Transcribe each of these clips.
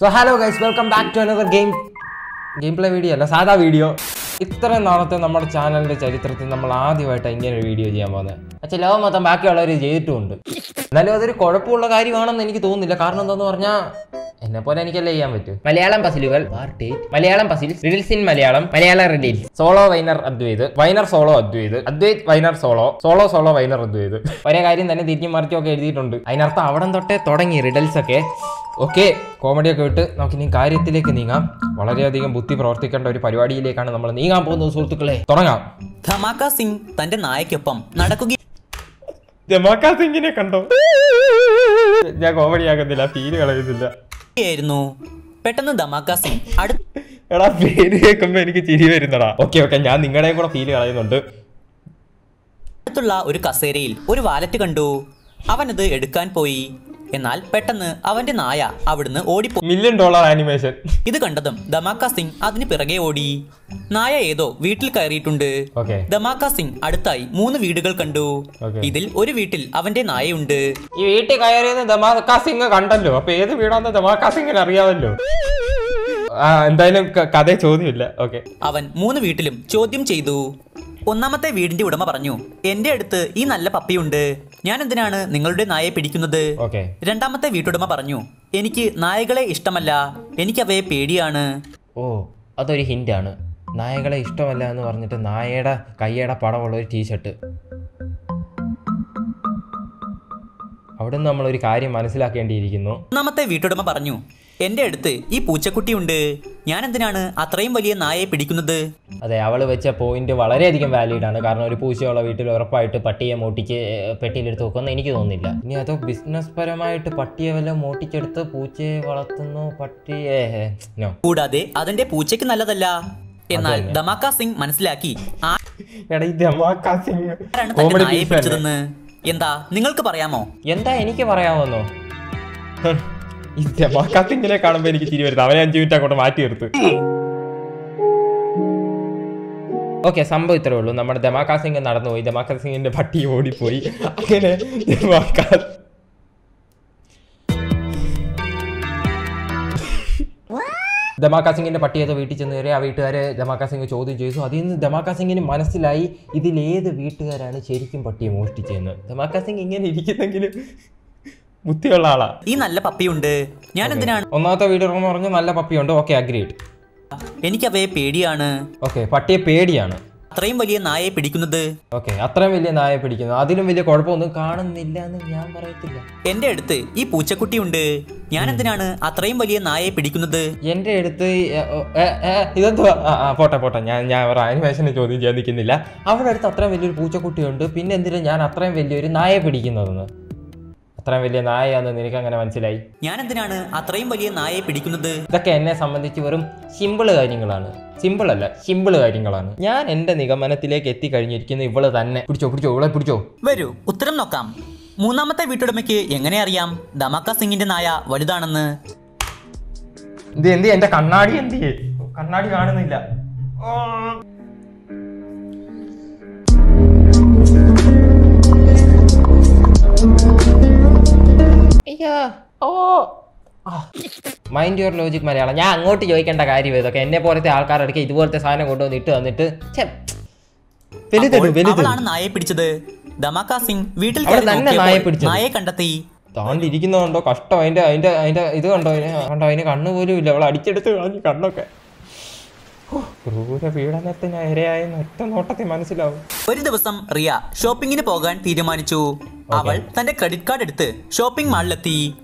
So hello guys welcome back to another game gameplay video അല്ല സാധാ video ഇത്രയും നാളത്തെ നമ്മുടെ ചാനലിന്റെ ചരിത്രത്തിൽ നമ്മൾ ആദ്യമായിട്ട് ഇങ്ങനെ ഒരു വീഡിയോ ചെയ്യാൻ പോകുന്നത് അച്ഛൻ ലോകം മൊത്തം ബാക്കിയുള്ളവർ ചെയ്തിട്ടുമുണ്ട്. എന്നാലും അതൊരു കുഴപ്പമുള്ള കാര്യമാണെന്ന് എനിക്ക് തോന്നുന്നില്ല. കാരണം എന്താന്ന് പറഞ്ഞാൽ എന്നെ പോലെ എനിക്കല്ലേ ചെയ്യാൻ പറ്റൂ. Malayalam പസിലുകൾ. Malayalam puzzles riddles in Malayalam. Malayalam riddles solo winner Advaith winner solo Advaith Advaith winner solo solo solo winner Advaith ഒരേ കാര്യം തന്നെ തിരിഞ്ഞു മറിച്ചും ഒക്കെ എഴുതിയിട്ടുണ്ട്. അതിനർത്ഥം അവിടം തൊട്ടേ തുടങ്ങി റിഡൽസ് ഒക്കെ. ഓക്കെ കോമഡിയൊക്കെ വിട്ട് നമുക്ക് ഇനി കാര്യത്തിലേക്ക് നീങ്ങാം. വളരെയധികം ബുദ്ധി പ്രവർത്തിക്കേണ്ട ഒരു പരിപാടിയിലേക്കാണ് നമ്മൾ നീങ്ങാൻ പോകുന്നത് സുഹൃത്തുക്കളെ. തുടങ്ങാം. ധമാക്ക സിംഗ് തന്റെ നായക്കൊപ്പം ജമാക്കാ സിംഗിനെ കണ്ടോ? ഞാൻ കോമഡി ആക്കുന്നില്ല ഫീൽ കളയുന്നില്ല. നടക്കുകയായിരുന്നു പെട്ടെന്ന് ധമാക്ക സിംഗ് എടാ പേര് കേൾക്കുമ്പോ എനിക്ക് ചിരി വരുന്നടാ. ഓക്കെ ഓക്കെ ഞാൻ നിങ്ങളുടെയും കൂടെ ഫീൽ കളയുന്നുണ്ട്. അടുത്തുള്ള ഒരു കസേരയിൽ ഒരു വാലറ്റ് കണ്ടു. അവനത് എടുക്കാൻ പോയി. എന്നാൽ പെട്ടെന്ന് അവന്റെ നായ അവിടുന്ന് ഓടിപ്പോയി മില്യൺ ഡോളർ ആനിമേഷൻ ഇത് കണ്ടതും ദമാക്ക സിംഗ് അതിന് പിറകെ ഓടി. നായ ഏതോ വീട്ടിൽ കയറിയിട്ടുണ്ട്. ദമാക്ക സിംഗ് അടുത്തായി മൂന്ന് വീടുകൾ കണ്ടു. ഇതിൽ ഒരു വീട്ടിൽ അവന്റെ നായയുണ്ട്. ഈ വീട്ടിൽ കയറിയെന്ന് ദമാക്ക സിംഗ് കണ്ടല്ലോ. അപ്പൊ ഏത് വീടാന്ന് ദമാക്ക സിംഗിന് അറിയാമല്ലോ. എന്തായാലും കഥ ചോദ്യമില്ല. ഓക്കെ അവൻ മൂന്ന് വീട്ടിലും ചോദ്യം ചെയ്തു. ഒന്നാമത്തെ വീടിന്റെ ഉടമ പറഞ്ഞു എന്റെ അടുത്ത് ഈ നല്ല പപ്പിയുണ്ട്. ഞാൻ എന്തിനാണ് നിങ്ങളുടെ നായയെ പിടിക്കുന്നത്? ഓക്കെ. രണ്ടാമത്തെ വീട്ടുടമ പറഞ്ഞു എനിക്ക് നായകളെ ഇഷ്ടമല്ല. എനിക്ക് അവയെ പേടിയാണ്. ഓ അതൊരു ഹിന്റാണ് നായകളെ ഇഷ്ടമല്ല എന്ന് പറഞ്ഞിട്ട് നായയുടെ കയ്യുടെ പടമുള്ള ഒരു ടീഷർട്ട് അവിടെ നമ്മൾ ഒരു കാര്യം മനസ്സിലാക്കേണ്ടിയിരിക്കുന്നു. ഒന്നാമത്തെ വീട്ടുടമ പറഞ്ഞു എന്റെ അടുത്ത് ഈ പൂച്ചക്കുട്ടിയുണ്ട് ഞാൻ എന്തിനാണ് അത്രയും വലിയ നായയെ പിടിക്കുന്നത്? അതെ അവൾ വെച്ച പോയിന്റ് വളരെയധികം വാലിഡ് ആണ്. കാരണം ഒരു പൂച്ചയുള്ള വീട്ടിൽ ഉറപ്പായിട്ട് പട്ടിയെ മോട്ടിച്ച് ഏർ, പെട്ടിയിലെടുത്ത് വെക്കുമെന്ന് എനിക്ക് തോന്നുന്നില്ല. ഇനി അതോ ബിസിനസ് പരമായിട്ട് പട്ടിയെ വല്ല മോട്ടിച്ചെടുത്ത് പൂച്ചയെ വളർത്തുന്നു പട്ടിയെ നോ കൂടാതെ അതിന്റെ പൂച്ചയ്ക്ക് നല്ലതല്ല. എന്നാൽ ദമാക്ക സിംഗ് മനസ്സിലാക്കി ആരാണ് തന്റെ നായയെ പിടിച്ചതെന്ന്? എന്താ നിങ്ങൾക്ക് പറയാമോ? എന്താ എനിക്ക് പറയാമോന്നോ ഈ കാണുമ്പോൾ എനിക്ക് തിരി അവനെ അഞ്ചു മിനിറ്റ് അങ്ങോട്ട് മാറ്റി നിർത്ത്. ഓക്കെ സംഭവം ഇത്രേ ഉള്ളൂ. നമ്മുടെ ദമാക്കാ സിംഗ് നടന്നുപോയി. ദമാക്കാ സിംഗിന്റെ പട്ടി ഓടിപ്പോയി. അങ്ങനെ ദമാക്കാ ദമാക്കാ സിംഗിന്റെ പട്ടി ഏതോ വീട്ടിൽ ചെന്ന് കയറി ആ വീട്ടുകാരെ ദമാക്ക സിംഗ് ചോദ്യം ചെയ്തു. അതിൽ നിന്ന് ദമാക്ക സിംഗിന് മനസ്സിലായി ഇതിലേത് വീട്ടുകാരാണ് ശരിക്കും പട്ടിയെ മോഷ്ടിച്ചതെന്ന്. ദമാക്ക സിംഗ് ഇങ്ങനെ ഇരിക്കുന്നെങ്കിലും ബുദ്ധിയുള്ള ആളാ. ഈ നല്ല പപ്പിയുണ്ട്. ഞാൻ എന്തിനാണ്? ഒന്നാമത്തെ വീഡിയോ പറഞ്ഞു നല്ല പപ്പിയുണ്ട്. ഓക്കെ അഗ്രീഡ് എനിക്ക് അവയെ പേടിയാണ്. ഓക്കെ പട്ടിയെ പേടിയാണ്. അത്രയും വലിയ നായയെ പിടിക്കുന്നത്? ഓക്കെ അത്രയും വലിയ നായ പിടിക്കുന്നു. അതിലും വലിയ കുഴപ്പമൊന്നും കാണുന്നില്ല എന്ന് ഞാൻ പറയത്തില്ല. എന്റെ അടുത്ത് ഈ പൂച്ചക്കുട്ടി ഉണ്ട്. ഞാൻ എന്തിനാണ് അത്രയും വലിയ നായയെ പിടിക്കുന്നത്? എന്റെ അടുത്ത് ഇതെന്തുവാ? പോട്ടെ പോട്ടെ. ഞാൻ ഞാൻ ഒരു ആനിമേഷനെ ചോദ്യം ചെയ്യാൻ നിൽക്കുന്നില്ല. അവരുടെ അടുത്ത് അത്രയും വലിയൊരു പൂച്ചക്കുട്ടിയുണ്ട്. പിന്നെ എന്തിനാണ് ഞാൻ അത്രയും വലിയൊരു നായ പിടിക്കുന്നതെന്ന്? അത്രയും വലിയ നായയാന്ന് നിനക്ക് അങ്ങനെ മനസ്സിലായി? ഞാൻ എന്തിനാണ് അത്രയും വലിയ നായയെ പിടിക്കുന്നത്? ഇതൊക്കെ എന്നെ സംബന്ധിച്ച് വെറും സിമ്പിൾ കാര്യങ്ങളാണ്. സിമ്പിൾ അല്ല സിമ്പിൾ കാര്യങ്ങളാണ്. ഞാൻ എന്റെ നിഗമനത്തിലേക്ക് എത്തിക്കഴിഞ്ഞിരിക്കുന്ന ഇവൾ തന്നെ. പിടിച്ചോ പിടിച്ചോ ഇവളെ പിടിച്ചോ? വരൂ ഉത്തരം നോക്കാം. മൂന്നാമത്തെ വീട്ടുടമയ്ക്ക് എങ്ങനെ അറിയാം? ദമക്ക സിംഗിന്റെ നായ വലുതാണെന്ന്. എന്ത് എന്ത് എന്റെ കണ്ണാടി എന്ത് കണ്ണാടി കാണുന്നില്ല. അയ്യോ. ഓ. Mind your logic Malayalam. ഞാൻ അങ്ങോട്ട് ചോദിക്കേണ്ട കാര്യം ഇതൊക്കെ. എന്നെ പോലത്തെ ആൾക്കാരൊക്കെ ഇതുപോലത്തെ സാധനം കൊണ്ടുവന്ന് ഇട്ട് തന്നിട്ട് ണ്ടോ പിടിച്ചത്. സിംഗ് വീട്ടിൽ തന്നെ കണ്ടെത്തി. താണ്ടിരിക്കുന്നതുണ്ടോ കഷ്ടം. അതിന്റെ അതിന്റെ അതിന്റെ ഇത് കണ്ടോ? അതിന് കണ്ടോ? അതിന് കണ്ണു പോലും ഇല്ല. അവൾ അടിച്ചെടുത്ത് കളഞ്ഞു കണ്ണൊക്കെ. ക്രൂര പീഡനത്തിന് ഇരയായെന്ന് ഒറ്റ നോട്ടത്തിൽ മനസ്സിലാവും. ഒരു ദിവസം റിയ ഷോപ്പിങ്ങിന് പോകാൻ തീരുമാനിച്ചു. അവൾ തന്റെ ക്രെഡിറ്റ് കാർഡ് എടുത്ത് ഷോപ്പിംഗ് മാളിലെത്തി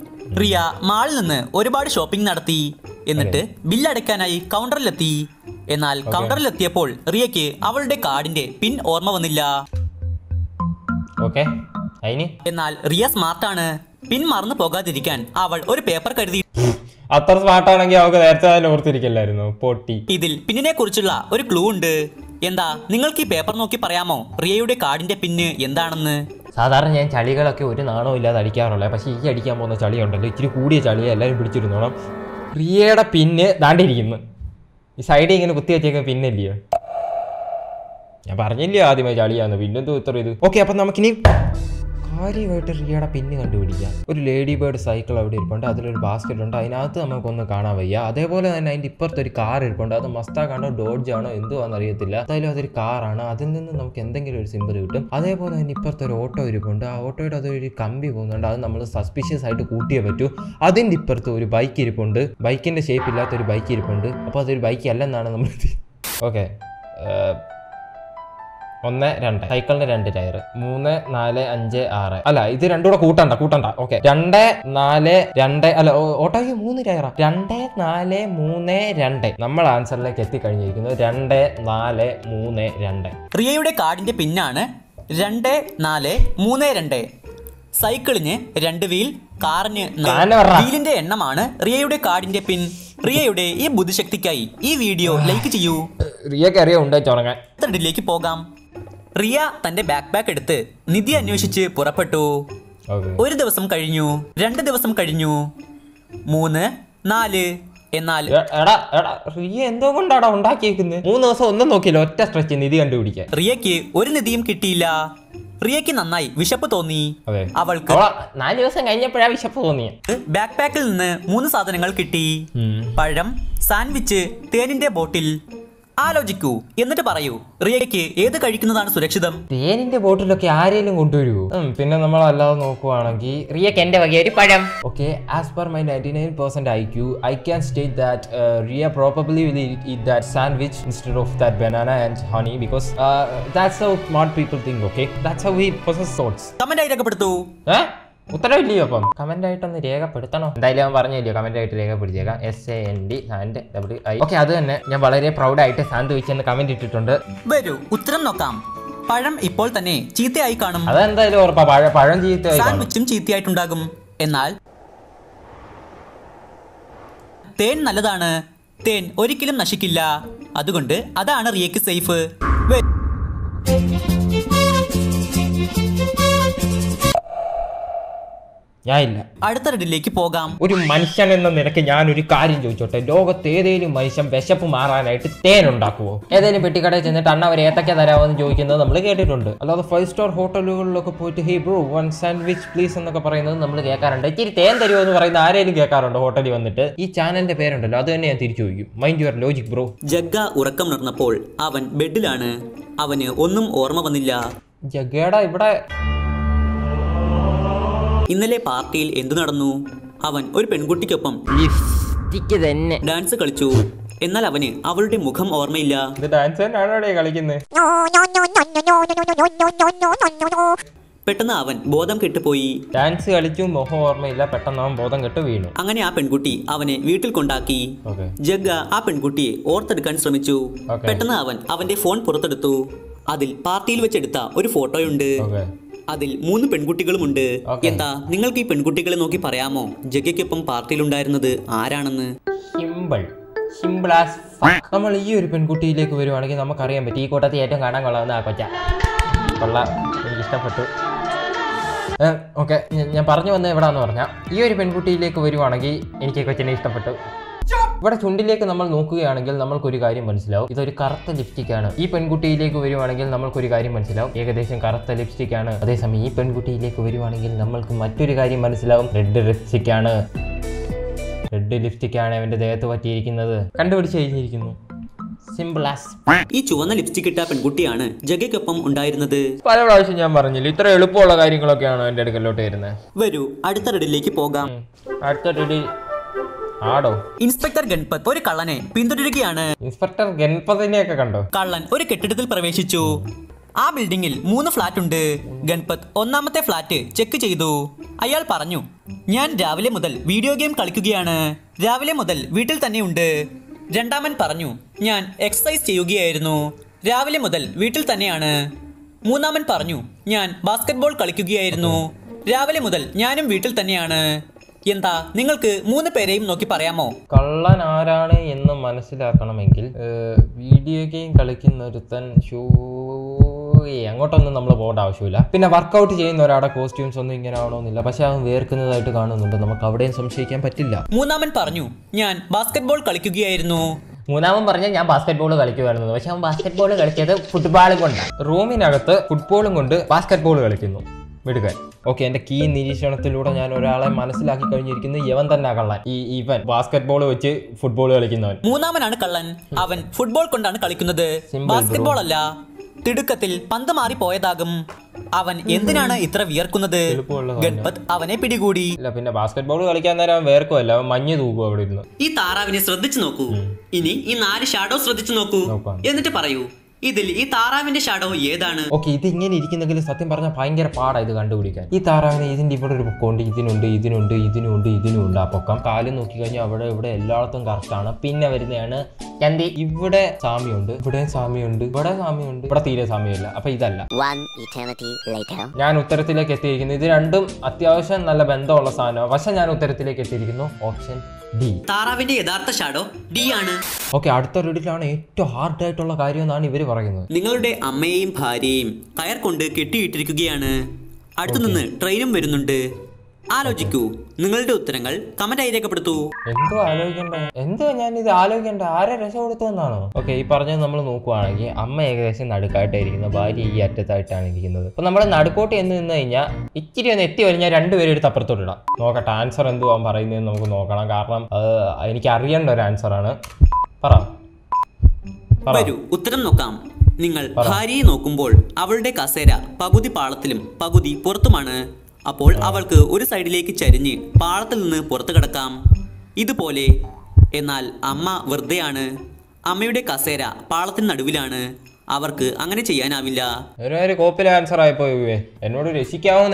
റിയ മാളിൽ നിന്ന് ഒരുപാട് ഷോപ്പിംഗ് നടത്തി. എന്നിട്ട് ബില്ല് അടയ്ക്കാനായി കൗണ്ടറിലെത്തി എന്നാൽ കൗണ്ടറിലെത്തിയപ്പോൾ റിയയ്ക്ക് അവളുടെ കാർഡിന്റെ പിൻ ഓർമ്മ വന്നില്ല. എന്നാൽ റിയ സ്മാർട്ടാണ് പിൻ മറന്നു പോകാതിരിക്കാൻ അവൾ ഒരു പേപ്പർ കരുതി. അത്ര സ്മാർട്ടാണെങ്കിൽ അവൾക്ക് നേരത്തെ ഓർത്തിരിക്കില്ലായിരുന്നു. പൊട്ടി. ഇതിൽ പിന്നിനെ കുറിച്ചുള്ള ഒരു ക്ലൂ ഉണ്ട്. എന്താ നിങ്ങൾക്ക് ഈ പേപ്പർ നോക്കി പറയാമോ? റിയയുടെ കാർഡിന്റെ പിന്ന് എന്താണെന്ന്? സാധാരണ ഞാൻ ചളികളൊക്കെ ഒരു നാണവും ഇല്ലാതെ അടിക്കാറുള്ളത് പക്ഷേ ഈ അടിക്കാൻ പോകുന്ന ചളി ഉണ്ടല്ലോ ഇച്ചിരി കൂടിയ ചളിയെ എല്ലാവരും പിടിച്ചിരുന്നോണം. പ്രിയയുടെ പിന്ന് ദാണ്ടിരിക്കുന്നു. ഈ സൈഡിൽ ഇങ്ങനെ കുത്തി വെച്ചേക്കുന്ന പിന്നല്ലയോ? ഞാൻ പറഞ്ഞില്ലേ ആദ്യമായി ചളിയാന്ന് പിന്നെന്തോ ഇത്ര ഇത്. ഓക്കെ അപ്പം നമുക്കിനി കാര്യമായിട്ട് റിയയുടെ പിന്ന് കണ്ടുപിടിക്കുക ഒരു ലേഡി ബേർഡ് സൈക്കിൾ അവിടെ ഇരിപ്പുണ്ട്. അതിലൊരു ബാസ്ക്കറ്റ് ഉണ്ട്. അതിനകത്ത് നമുക്കൊന്ന് കാണാൻ വയ്യ. അതേപോലെ തന്നെ അതിന്റെ ഇപ്പുറത്ത് ഒരു കാർ ഇരിപ്പുണ്ട്. അത് മസ്താക്കാണോ ഡോഡ്ജ് ആണോ എന്തുവാണെന്ന് അറിയത്തില്ല എന്തായാലും അതൊരു കാറാണ് അതിൽ നിന്ന് നമുക്ക് എന്തെങ്കിലും ഒരു സിമ്പിൾ കിട്ടും. അതേപോലെ തന്നെ ഇപ്പുറത്ത് ഒരു ഓട്ടോ ഇരിപ്പുണ്ട്. ആ ഓട്ടോയുടെ അതൊരു കമ്പി പോകുന്നുണ്ട്. അത് നമ്മൾ സസ്പീഷ്യസ് ആയിട്ട് കൂട്ടിയേ പറ്റൂ. അതിന്റെ ഇപ്പുറത്ത് ഒരു ബൈക്ക് ഇരിപ്പുണ്ട്. ബൈക്കിന്റെ ഷേപ്പ് ഇല്ലാത്ത ഒരു ബൈക്ക് ഇരിപ്പുണ്ട്. അപ്പോൾ അതൊരു ബൈക്ക് അല്ലെന്നാണ് നമ്മൾ ഓക്കെ ഒന്ന് രണ്ട്. സൈക്കിളിന് രണ്ട് ടയർ മൂന്ന് നാല് അഞ്ച് ആറ്. അല്ല ഇത് രണ്ടും കൂടെ കൂട്ടണ്ട കൂട്ടണ്ട. ഓക്കെ. രണ്ട് നാല് രണ്ട്. അല്ല ഓട്ടോ ഓട്ടോയ്ക്ക് മൂന്ന് ടയറാ. രണ്ട് നാല് മൂന്ന് രണ്ട്. നമ്മൾ ആൻസറിലേക്ക് എത്തിക്കഴിഞ്ഞിരിക്കുന്നത് രണ്ട് നാല് മൂന്ന് രണ്ട്. റിയയുടെ കാർഡിന്റെ പിന്നാണ് രണ്ട് നാല് മൂന്ന് രണ്ട്. സൈക്കിളിന് രണ്ട് വീൽ കാറിന് വീലിന്റെ എണ്ണമാണ് റിയയുടെ കാർഡിന്റെ പിൻ. റിയയുടെ ഈ ബുദ്ധിശക്തിക്കായി ഈ വീഡിയോ ലൈക്ക് ചെയ്യൂ. റിയക്ക് അറിയാം ഉണ്ടായി തുടങ്ങാൻ പോകാം. റിയ തന്റെ ബാക്ക് പാക്ക് എടുത്ത് നിധി അന്വേഷിച്ച് പുറപ്പെട്ടു. ഒരു ദിവസം കഴിഞ്ഞു രണ്ട് ദിവസം കഴിഞ്ഞു. മൂന്ന് നാല് എന്നാൽ എടാ എടാ റിയ എന്തോ കൊണ്ടാടാ ഉണ്ടാക്കിയേക്കുന്നത് മൂന്ന് ദിവസം ഒന്നും നോക്കിയില്ല ഒറ്റ സ്ട്രെച്ച് നിധി കണ്ടുപിടിക്കാൻ. റിയക്ക് ഒരു നിധിയും കിട്ടിയില്ല. റിയയ്ക്ക് നന്നായി വിശപ്പ് തോന്നി. അവൾക്ക് നാല് ദിവസം കഴിഞ്ഞപ്പോഴാ വിശപ്പ് തോന്നി ബാക്ക് പാക്കിൽ നിന്ന് മൂന്ന് സാധനങ്ങൾ കിട്ടി. പഴം സാൻഡ്വിച്ച് തേനിന്റെ ബോട്ടിൽ ആലോചിക്കൂ. എന്നിട്ട് പറയൂ റിയയ്ക്ക് ഏത് കഴിക്കുന്നതാണ് സുരക്ഷിതം? തേനിന്റെ ബോട്ടിലൊക്കെ ആരെങ്കിലും കൊണ്ടുവരുമോ ഉം, പിന്നെ നമ്മൾ അല്ലാതെ നോക്കുവാണെങ്കിൽ റിയക്ക് എന്റെ വക ഒരു പഴം. Okay as per my ninety nine percent I Q I can state that Riya probably will eat that sandwich instead of that banana and honey because that's how smart people think okay that's how we possess thoughts comment ആയി രേഖപ്പെടുത്തൂ. ഏ ഉത്തരവില്ലയോ അപ്പം? Comment ആയിട്ടൊന്ന് രേഖപ്പെടുത്തണോ? എന്തായാലും അവൻ പറഞ്ഞില്ലയോ comment ആയിട്ട് രേഖപ്പെടുത്തിയേക്കാം. S A N D and W I okay അത് തന്നെ. ഞാൻ വളരെ പ്രൗഡായിട്ട് സാന്ത്വിച്ച് എന്ന് കമന്റ് ഇട്ടിട്ടുണ്ട്. വരൂ ഉത്തരം നോക്കാം. പഴം ഇപ്പോൾ തന്നെ ചീത്തയായി കാണും. അതെന്തായാലും ഉറപ്പാ പഴ പഴം ചീത്തയായി സാൻഡ്വിച്ചും ചീത്തയായിട്ടുണ്ടാകും. എന്നാൽ തേൻ നല്ലതാണ്. തേൻ ഒരിക്കലും നശിക്കില്ല. അതുകൊണ്ട് അതാണ് റിയക്ക് സേഫ്. ഇല്ല. അടുത്ത റെഡിലേക്ക് പോകാം. ഒരു മനുഷ്യൻ എന്ന നിനക്ക് ഞാൻ ഒരു കാര്യം ചോദിച്ചോട്ടെ? ലോകത്ത് ഏതെങ്കിലും മനുഷ്യൻ വിശപ്പ് മാറാനായിട്ട് തേൻ ഉണ്ടാക്കുവോ? ഏതെങ്കിലും പെട്ടിക്കടയിൽ ചെന്നിട്ട് അണ്ണ അവർ ഏത്തക്ക തരാമോ എന്ന് ചോദിക്കുന്നത് നമ്മൾ കേട്ടിട്ടുണ്ട്. അല്ലാതെ ഫൈവ് സ്റ്റാർ ഹോട്ടലുകളിലൊക്കെ പോയിട്ട് hey bro one sandwich please എന്നൊക്കെ പറയുന്നത് നമ്മൾ കേൾക്കാറുണ്ട്. ഇച്ചിരി തേൻ തരുമോ എന്ന് പറയുന്ന ആരെങ്കിലും കേൾക്കാറുണ്ട് ഹോട്ടലിൽ വന്നിട്ട്? ഈ ചാനലിന്റെ പേരുണ്ടല്ലോ അത് തന്നെ ഞാൻ തിരിച്ചു ചോദിക്കും. Mind your logic bro Jagga ഉറക്കം നടന്നപ്പോൾ അവൻ ബെഡിലാണ്. അവന് ഒന്നും ഓർമ്മ വന്നില്ല. ജഗ്ഗയുടെ ഇവിടെ ഇന്നലെ പാർട്ടിയിൽ എന്തു നടന്നു? അവൻ ഒരു പെൺകുട്ടിക്കൊപ്പം തന്നെ. ഡാൻസ് കളിച്ചു. എന്നാൽ അവന് അവളുടെ മുഖം ഓർമ്മയില്ല. പെട്ടെന്ന് അവൻ ബോധം കെട്ടുപോയി. ഡാൻസ് കളിച്ചു മുഖം ഓർമ്മയില്ല പെട്ടെന്ന് അവൻ ബോധം കെട്ട് വീണു. അങ്ങനെ ആ പെൺകുട്ടി അവനെ വീട്ടിൽ കൊണ്ടാക്കി. ജഗ്ഗ ആ പെൺകുട്ടിയെ ഓർത്തെടുക്കാൻ ശ്രമിച്ചു. പെട്ടെന്ന് അവൻ അവന്റെ ഫോൺ പുറത്തെടുത്തു. അതിൽ പാർട്ടിയിൽ വെച്ചെടുത്ത ഒരു ഫോട്ടോയുണ്ട്. അതിൽ മൂന്ന് പെൺകുട്ടികളുമുണ്ട്. എന്താ നിങ്ങൾക്ക് ഈ പെൺകുട്ടികളെ നോക്കി പറയാമോ? ജഗ്ഗയ്ക്കൊപ്പം പാർട്ടിയിലുണ്ടായിരുന്നത് ആരാണെന്ന്? സിമ്പിൾ സിമ്പിൾ ആസ് നമ്മൾ ഈ ഒരു പെൺകുട്ടിയിലേക്ക് വരുവാണെങ്കിൽ നമുക്കറിയാൻ പറ്റും. ഈ കൂട്ടത്തിൽ ഏറ്റവും കാണാൻ കൊള്ളാവുന്ന ആ കൊച്ച. കൊള്ളാം. എനിക്ക് ഇഷ്ടപ്പെട്ടു. ഓക്കെ. ഞാൻ പറഞ്ഞു വന്നത് എവിടാന്ന് പറഞ്ഞാൽ ഈ ഒരു പെൺകുട്ടിയിലേക്ക് വരുവാണെങ്കിൽ എനിക്ക് കൊച്ചിനെ ഇഷ്ടപ്പെട്ടു. ഇവിടെ ചുണ്ടിലേക്ക് നമ്മൾ നോക്കുകയാണെങ്കിൽ നമ്മൾക്കൊരു കാര്യം മനസ്സിലാവും. ഇതൊരു കറുത്ത ലിപ്സ്റ്റിക് ആണ്. ഈ പെൺകുട്ടിയിലേക്ക് വരുവാണെങ്കിൽ നമ്മൾക്കൊരു കാര്യം മനസ്സിലാവും. ഏകദേശം കറുത്ത ലിപ്സ്റ്റിക് ആണ്. അതേസമയം ഈ പെൺകുട്ടിയിലേക്ക് വരുവാണെങ്കിൽ നമ്മൾക്ക് മറ്റൊരു കാര്യം മനസ്സിലാവും. റെഡ് ലിപ്സ്റ്റിക് ആണ്. റെഡ് ലിപ്സ്റ്റിക് ആണ് അവന്റെ ദേഹത്ത് പറ്റിയിരിക്കുന്നത്. കണ്ടുപിടിച്ച് കഴിഞ്ഞിരിക്കുന്നു. സിമ്പിൾ ആസ് ഈ ചുവന്ന ലിപ്സ്റ്റിക് ഇട്ട പെൺകുട്ടിയാണ് ജഗയ്ക്കൊപ്പം ഉണ്ടായിരുന്നത്. പല പ്രാവശ്യം ഞാൻ പറഞ്ഞില്ല ഇത്ര എളുപ്പമുള്ള കാര്യങ്ങളൊക്കെയാണ് എന്റെ അടുക്കലോട്ട് വരുന്നത്? വരൂ അടുത്ത റെഡിലേക്ക് പോകാം. അടുത്ത റെഡി ആടോ. ഇൻസ്പെക്ടർ ഗൺപത് ഒരു കള്ളനെ പിന്തുടരുകയാണ്. ഇൻസ്പെക്ടർ ഗൺപതിനെയൊക്കെ കണ്ടോ? കള്ളൻ ഒരു കെട്ടിടത്തിൽ പ്രവേശിച്ചു. ആ ബിൽഡിംഗിൽ മൂന്ന് ഫ്ലാറ്റ് ഉണ്ട്. ഗൺപത് ഒന്നാമത്തെ ഫ്ലാറ്റ് ചെക്ക് ചെയ്തു. അയാൾ പറഞ്ഞു ഞാൻ രാവിലെ മുതൽ വീഡിയോ ഗെയിം കളിക്കുകയാണ്. രാവിലെ മുതൽ വീട്ടിൽ തന്നെ ഉണ്ട്. രണ്ടാമൻ പറഞ്ഞു ഞാൻ എക്സസൈസ് ചെയ്യുകയായിരുന്നു. രാവിലെ മുതൽ വീട്ടിൽ തന്നെയാണ്. മൂന്നാമൻ പറഞ്ഞു ഞാൻ ബാസ്കറ്റ്ബോൾ കളിക്കുകയായിരുന്നു. രാവിലെ മുതൽ ഞാനും വീട്ടിൽ തന്നെയാണ്. എന്താ നിങ്ങൾക്ക് മൂന്ന് പേരെയും നോക്കി പറയാമോ? കള്ളൻ ആരാണ് എന്ന് മനസ്സിലാക്കണമെങ്കിൽ വീഡിയോ ഗെയിം കളിക്കുന്ന ഒരുത്തൻ ഷൂ അങ്ങോട്ടൊന്നും നമ്മൾ പോകേണ്ട ആവശ്യമില്ല. പിന്നെ വർക്ക്ഔട്ട് ചെയ്യുന്ന ഒരാളുടെ കോസ്റ്റ്യൂംസ് ഒന്നും ഇങ്ങനെ ആവണമെന്നില്ല പക്ഷെ അവൻ വേർക്കുന്നതായിട്ട് കാണുന്നുണ്ട്. നമുക്ക് അവിടെയും സംശയിക്കാൻ പറ്റില്ല. മൂന്നാമൻ പറഞ്ഞു ഞാൻ ബാസ്കറ്റ്ബോൾ കളിക്കുകയായിരുന്നു. മൂന്നാമൻ പറഞ്ഞ ഞാൻ ബാസ്കറ്റ് ബോൾ കളിക്കുമായിരുന്നു പക്ഷെ അവൻ ബാസ്കറ്റ് ബോൾ കളിച്ചത് ഫുട്ബോൾ കൊണ്ടാണ് റൂമിനകത്ത് ഫുട്ബോളും കൊണ്ട് ബാസ്കറ്റ് ബോൾ കളിക്കുന്നു. മിടുക്കൻ ഓക്കെ എന്റെ കീ നിരീക്ഷണത്തിലൂടെ ഞാൻ ഒരാളെ മനസ്സിലാക്കി കഴിഞ്ഞിരിക്കുന്നത് യവൻ തന്നെ കള്ളൻ. ഈ ഇവൻ ബാസ്കറ്റ് ബോൾ വെച്ച് ഫുട്ബോൾ കളിക്കുന്നവൻ. മൂന്നാമനാണ് കള്ളൻ. അവൻ ഫുട്ബോൾ കൊണ്ടാണ് കളിക്കുന്നത്. ബാസ്കറ്റ്ബോൾ അല്ല തിടുക്കത്തിൽ പന്ത് മാറി പോയതാകും. അവൻ എന്തിനാണ് ഇത്ര വിയർക്കുന്നത്? ഗൺപത് അവനെ പിടികൂടി. പിന്നെ ബാസ്കറ്റ് ബോൾ കളിക്കാൻ നേരം വേർക്കുമല്ല അവൻ മഞ്ഞ് തൂക്കും അവിടെ ഇരുന്ന്. ഈ താറാവിനെ ശ്രദ്ധിച്ചു നോക്കൂ. ഇനി ഈ നാല് ഷാഡോ ശ്രദ്ധിച്ചു നോക്കൂ. എന്നിട്ട് പറയൂ. ഇതിൽ ഈ താറാവിന്റെ ഷാഡോ ഏതാണ്? ഓക്കെ ഇത് ഇങ്ങനെ ഇരിക്കുന്നെങ്കിൽ സത്യം പറഞ്ഞാൽ ഭയങ്കര പാടാ ഇത് കണ്ടുപിടിക്കാൻ. ഈ താറാവിന് ഇതിന്റെ ഇവിടെ ഒരു പൊക്കമുണ്ട് ഇതിനുണ്ട് ഇതിനുണ്ട് ഇതിനുണ്ട് ഇതിനുണ്ട് ആ പൊക്കം. കാൽ നോക്കി കഴിഞ്ഞാൽ അവിടെ ഇവിടെ എല്ലായിടത്തും കറക്റ്റ് ആണ്. പിന്നെ വരുന്നതാണ് ചന്തി ഇവിടെ സാമ്യമുണ്ട് ഇവിടെ സാമ്യമുണ്ട് ഇവിടെ സാമ്യമുണ്ട് ഇവിടെ തീരെ സാമ്യമില്ല അപ്പൊ ഇതല്ല. ഞാൻ ഉത്തരത്തിലേക്ക് എത്തിയിരിക്കുന്നു. ഇത് രണ്ടും അത്യാവശ്യം നല്ല ബന്ധമുള്ള സാധനമാണ്. പക്ഷെ ഞാൻ ഉത്തരത്തിലേക്ക് എത്തിയിരിക്കുന്നു. Option D. താറാവിന്റെ യഥാർത്ഥ ഷാഡോ ഡി ആണ്. ഓക്കെ അടുത്ത റീഡിലാണ് ഏറ്റവും ഹാർഡായിട്ടുള്ള കാര്യം എന്നാണ് ഇവർ പറയുന്നത്. നിങ്ങളുടെ അമ്മയെയും ഭാര്യയും കയർ കൊണ്ട് കെട്ടിയിട്ടിരിക്കുകയാണ്. അടുത്തു നിന്ന് ട്രെയിനും വരുന്നുണ്ട്. ആലോചിക്കൂ. നിങ്ങളുടെ ഉത്തരങ്ങൾ കമന്റായി രേഖപ്പെടുത്തൂ. എന്തോ ആലോചിക്കണ്ട? എന്തോ ഞാൻ ഇത് ആലോചിക്കണ്ട. ആരെ രക്ഷപ്പെടുത്തു എന്നാണോ ഓക്കെ ഈ പറഞ്ഞത് നമ്മൾ നോക്കുവാണെങ്കിൽ അമ്മ ഏകദേശം നടുക്കായിട്ടാണ് ഇരിക്കുന്നത് ഭാര്യ ഈ അറ്റത്തായിട്ടാണ് ഇരിക്കുന്നത്. അപ്പൊ നമ്മുടെ നടുക്കോട്ട് എന്ന് നിന്ന് കഴിഞ്ഞാൽ ഇച്ചിരി ഒന്ന് എത്തി കഴിഞ്ഞാൽ രണ്ടുപേരും എടുത്ത് അപ്പുറത്തോട്ട് ഇടാം. നോക്കട്ടെ ആൻസർ എന്തുവാ പറയുന്നതെന്ന് നമുക്ക് നോക്കണം. കാരണം എനിക്ക് അറിയേണ്ട ഒരു ആൻസറാണ് പറ. വരൂ ഉത്തരം നോക്കാം. നിങ്ങൾ ഭാര്യയെ നോക്കുമ്പോൾ അവളുടെ കസേര പകുതി പാളത്തിലും പകുതി പുറത്തുമാണ്. അപ്പോൾ അവൾക്ക് ഒരു സൈഡിലേക്ക് ചരിഞ്ഞ് പാളത്തിൽ നിന്ന് പുറത്തു കിടക്കാം. ഇതുപോലെ. എന്നാൽ അമ്മ വെറുതെയാണ്. അമ്മയുടെ കസേര പാളത്തിന് നടുവിലാണ്. അവർക്ക് അങ്ങനെ ചെയ്യാനാവില്ല. ആൻസർ ആയിപ്പോ എന്നോട്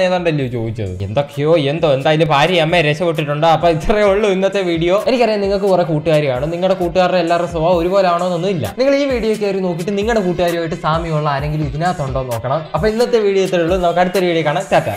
ഏതാണ്ടല്ലോ ചോദിച്ചത്? എന്തൊക്കെയോ എന്തോ എന്താ എന്തായാലും ഭാര്യ അമ്മയെ രക്ഷപ്പെട്ടിട്ടുണ്ട്? അപ്പൊ ഇത്രയേ ഉള്ളൂ ഇന്നത്തെ വീഡിയോ. എനിക്കറിയാം നിങ്ങൾക്ക് കുറെ കൂട്ടുകാർ കാണും നിങ്ങളുടെ കൂട്ടുകാരുടെ എല്ലാവരുടെ സ്വഭാവം ഒരുപോലെ ആണോന്നൊന്നും ഇല്ല. നിങ്ങൾ ഈ വീഡിയോ കയറി നോക്കിയിട്ട് നിങ്ങളുടെ കൂട്ടുകാരുമായിട്ട് സാമ്യമുള്ള ആരെങ്കിലും ഇതിനകത്തുണ്ടോ നോക്കണം. അപ്പൊ ഇന്നത്തെ വീഡിയോ ഇത്രയുള്ളൂ നമുക്ക് അടുത്തൊരു വീഡിയോ കാണാം. ടാറ്റ.